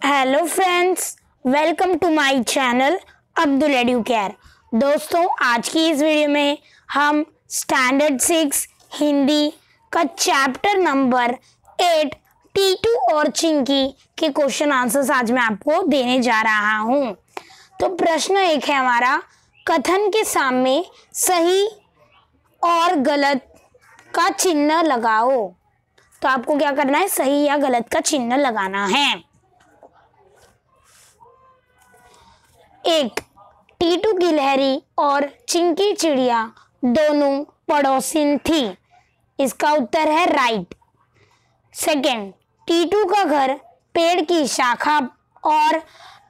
Hello friends welcome to my channel Abdul edu care दोस्तों, आज की इस वीडियो में हम स्टैंडर्ड सिक्स हिंदी का chapter number eight Titu और चिंकी के क्वेश्चन आंसर्स आज मैं आपको देने जा रहा हूँ। तो प्रश्न एक है हमारा, कथन के सामने सही और गलत का चिन्ह लगाओ। तो आपको क्या करना है? सही या गलत का चिन्ह लगाना है। एक, टीटू गिलहरी और चिंकी चिड़िया दोनों पड़ोसिन थी। इसका उत्तर है राइट। सेकंड, टीटू का घर पेड़ की शाखा और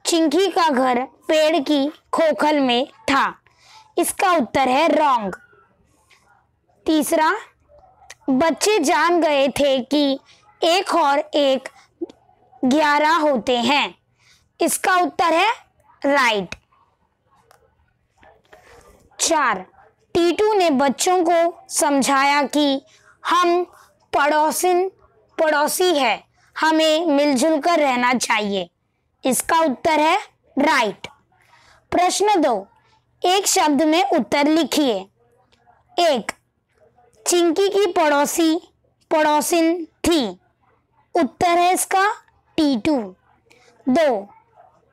चिंकी का घर पेड़ की खोखल में था। इसका उत्तर है रॉन्ग। तीसरा, बच्चे जान गए थे कि एक और एक ग्यारह होते हैं। इसका उत्तर है राइट। चार, टीटू ने बच्चों को समझाया कि हम पड़ोसिन, पड़ोसी है, हमें मिलजुल कर रहना चाहिए। इसका उत्तर है राइट। प्रश्न दो, एक शब्द में उत्तर लिखिए। एक, चिंकी की पड़ोसी, पड़ोसिन थी। उत्तर है इसका टीटू। दो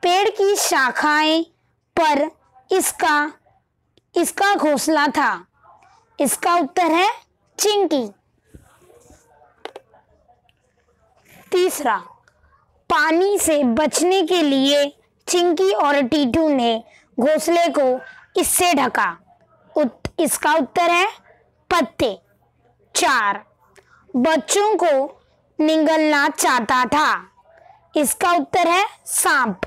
पेड़ की शाखाएँ पर इसका इसका घोंसला था। इसका उत्तर है चिंकी। तीसरा पानी से बचने के लिए चिंकी और टीटू ने घोंसले को इससे ढका। उत, इसका उत्तर है पत्ते। चार बच्चों को निगलना चाहता था। इसका उत्तर है सांप।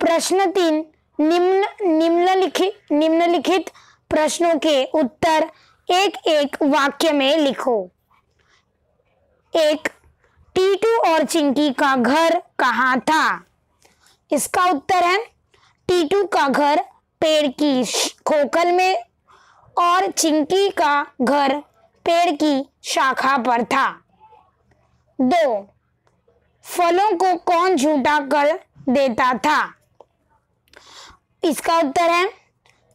प्रश्न तीन निम्न निम्नलिखित निम्नलिखित प्रश्नों के उत्तर एक एक वाक्य में लिखो। एक, टीटू और चिंकी का घर कहाँ था? इसका उत्तर है, टीटू का घर पेड़ की खोखल में और चिंकी का घर पेड़ की शाखा पर था। दो, फलों को कौन झूठा कर देता था? इसका उत्तर है।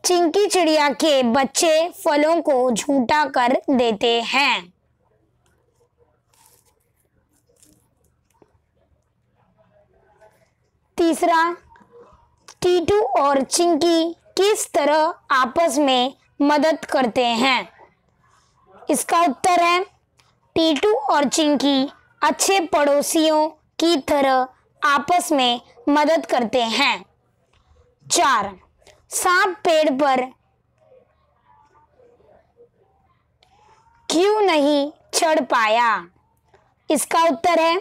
चिंकी चिड़िया के बच्चे फलों को झूठा कर देते हैं। तीसरा, टीटू और चिंकी किस तरह आपस में मदद करते हैं? इसका उत्तर है, टीटू और चिंकी अच्छे पड़ोसियों की तरह आपस में मदद करते हैं। चार सांप पेड़ पर क्यों नहीं चढ़ पाया? इसका उत्तर है,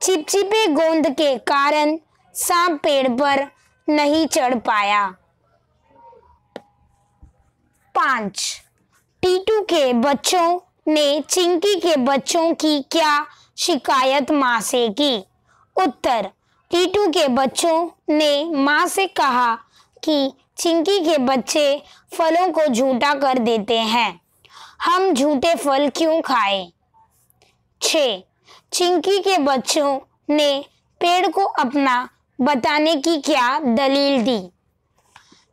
चिपचिपे गोंद के कारण सांप पेड़ पर नहीं चढ़ पाया। पाँच, टीटू के बच्चों ने चिंकी के बच्चों की क्या शिकायत माँ से की उत्तर टीटू के बच्चों ने माँ से कहा कि चिंकी के बच्चे फलों को झूठा कर देते हैं। हम झूठे फल क्यों खाएँ? छ। चिंकी के बच्चों ने पेड़ को अपना बताने की क्या दलील दी?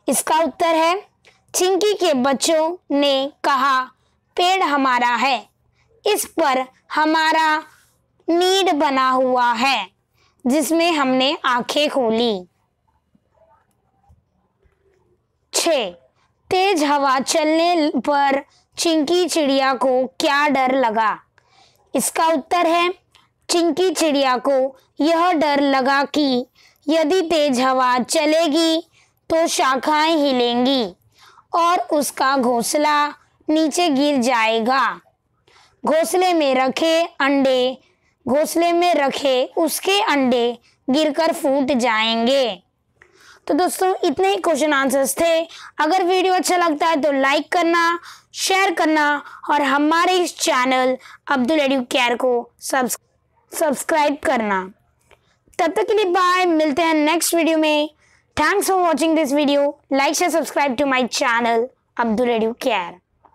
इसका उत्तर है, चिंकी के बच्चों ने कहा, पेड़ हमारा है। इस पर हमारा नीड बना हुआ है। जिसमें हमने आँखें खोली। छ तेज हवा चलने पर चिंकी चिड़िया को क्या डर लगा? इसका उत्तर है, चिंकी चिड़िया को यह डर लगा कि यदि तेज हवा चलेगी तो शाखाएँ हिलेंगी और उसका घोंसला नीचे गिर जाएगा। घोंसले में रखे अंडे घोंसले में रखे उसके अंडे गिरकर फूट जाएँगे। तो दोस्तों, इतने ही क्वेश्चन आंसर्स थे। अगर वीडियो अच्छा लगता है तो लाइक करना शेयर करना और हमारे इस चैनल अब्दुल एडू केयर को सब्सक्राइब करना। तब तक के लिए बाय मिलते हैं नेक्स्ट वीडियो में। Thanks for watching this video like share subscribe to my channel Abdul edu care